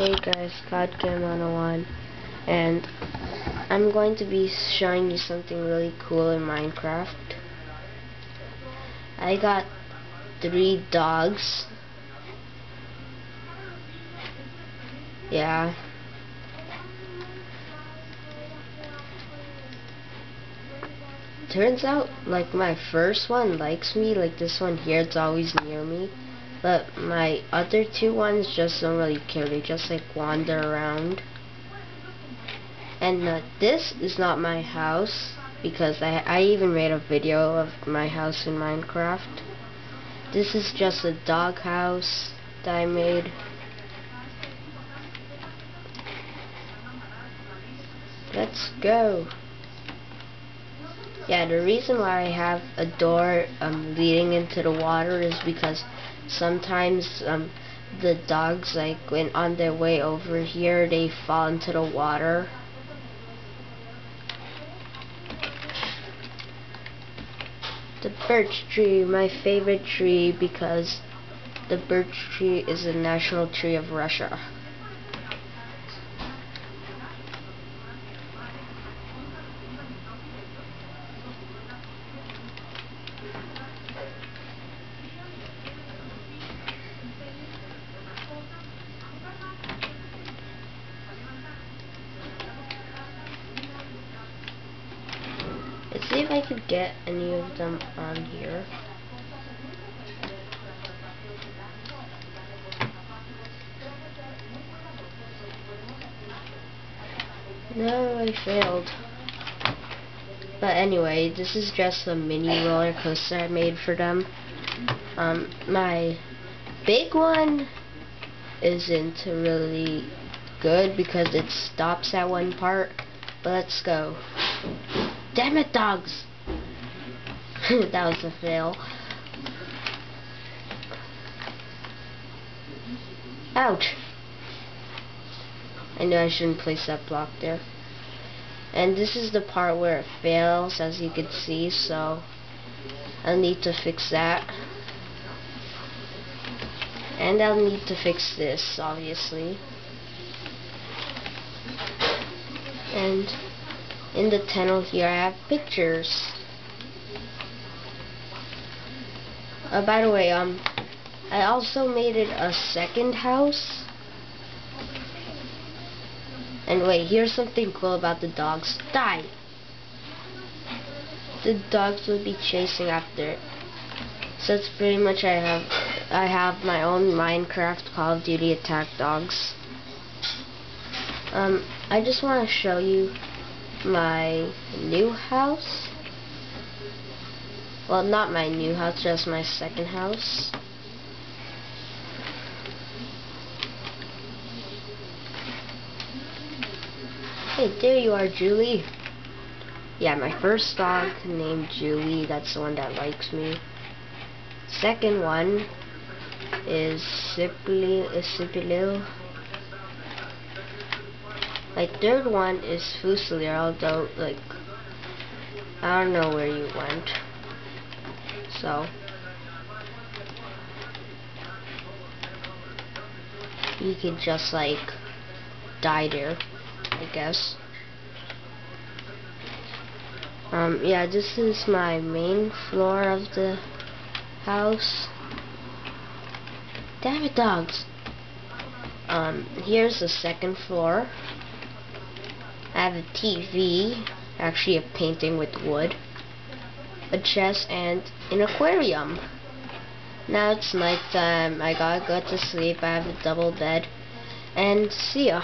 Hey guys, CODCAM 101 and I'm going to be showing you something really cool in Minecraft. I got three dogs. Yeah. Turns out, like, my first one likes me, like this one here, it's always near me. But my other two ones just don't really care. They just like wander around. And uh, this is not my house because I, I even made a video of my house in Minecraft. This is just a dog house that I made. Let's go. Yeah, the reason why I have a door um, leading into the water is because sometimes um, the dogs like when on their way over here they fall into the water. The birch tree my favorite tree because the birch tree is a national tree of Russia could get any of them on here. No, I failed. But anyway, this is just a mini roller coaster I made for them. Um, my big one isn't really good because it stops at one part. But let's go. Damn it, dogs! That was a fail. Ouch! I know I shouldn't place that block there. And this is the part where it fails, as you can see, so I'll need to fix that. And I'll need to fix this, obviously. And in the tunnel here I have pictures. Uh, by the way, um, I also made it a second house. And wait, here's something cool about the dogs. Die! The dogs will be chasing after it. So it's pretty much I have I have my own Minecraft Call of Duty attack dogs. Um, I just want to show you my new house. Well, not my new house, just my second house. Hey, there you are, Julie. Yeah, my first dog named Julie, that's the one that likes me. Second one is Simply, is Simply my third one is Fusilier, although, like, I don't know where you went. So, you could just, like, die there, I guess. Um, yeah, this is my main floor of the house. Damn it, dogs! Um, here's the second floor. I have a TV, actually a painting with wood, a chest, and an aquarium. Now it's nighttime. I gotta go to sleep. I have a double bed. And see ya.